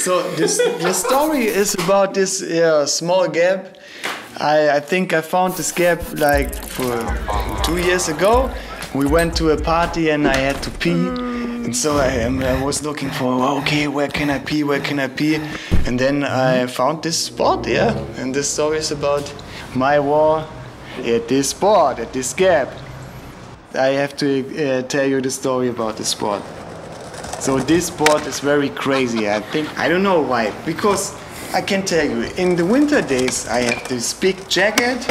So this the story is about this uh, small gap. I, I think I found this gap like two years ago. We went to a party and I had to pee. And so I, um, I was looking for, okay, where can I pee, where can I pee? And then I found this spot, yeah. And this story is about my war at this spot, at this gap. I have to uh, tell you the story about this spot. So this sport is very crazy. I think I don't know why. Because I can tell you, in the winter days, I have this big jacket.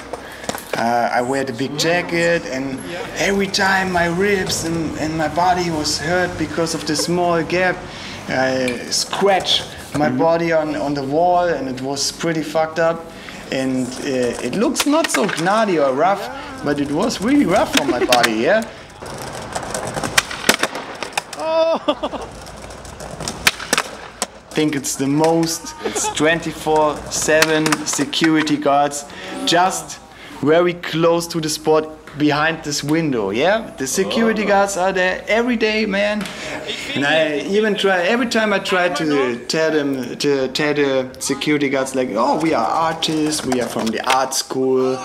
Uh, I wear the big jacket, and every time my ribs and, and my body was hurt because of the small gap, I scratch my body on, on the wall, and it was pretty fucked up. And uh, it looks not so gnarly or rough, but it was really rough on my body, yeah? think it's the most. It's 24/7 security guards, just very close to the spot behind this window. Yeah, the security oh. guards are there every day, man. And I even try every time I try to tell them to tell the security guards like, oh, we are artists, we are from the art school.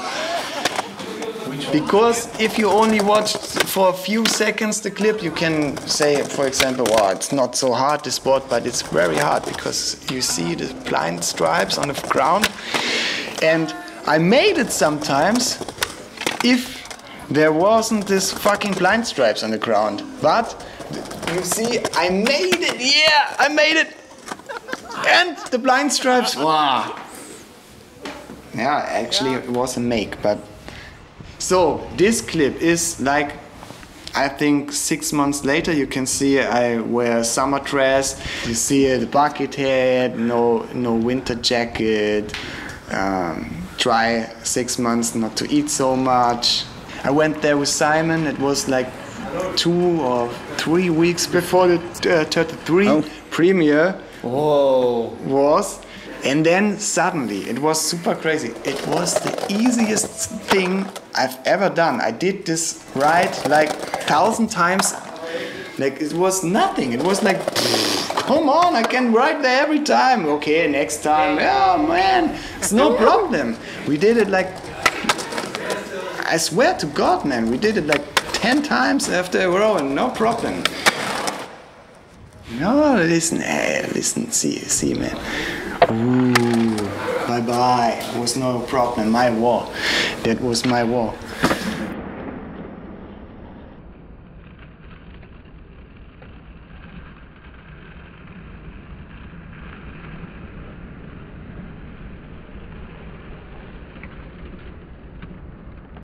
Because if you only watch for a few seconds the clip, you can say, for example, wow, it's not so hard, this sport, but it's very hard because you see the blind stripes on the ground. And I made it sometimes if there wasn't this fucking blind stripes on the ground. But you see, I made it, yeah, I made it. And the blind stripes, wow. Yeah, actually it was a make, but so this clip is like I think six months later you can see I wear summer dress. You see the bucket head, no no winter jacket. Um, try six months not to eat so much. I went there with Simon. It was like two or three weeks before the uh, 33 oh. premiere Whoa. was. And then suddenly, it was super crazy. It was the easiest thing I've ever done. I did this ride like thousand times. Like it was nothing. It was like, come on, I can ride there every time. Okay, next time. Oh man, it's no problem. We did it like, I swear to God, man, we did it like 10 times after a row and no problem. No, listen, hey, listen, see, see, man. Ooh, bye bye. Was no problem. My war. That was my war.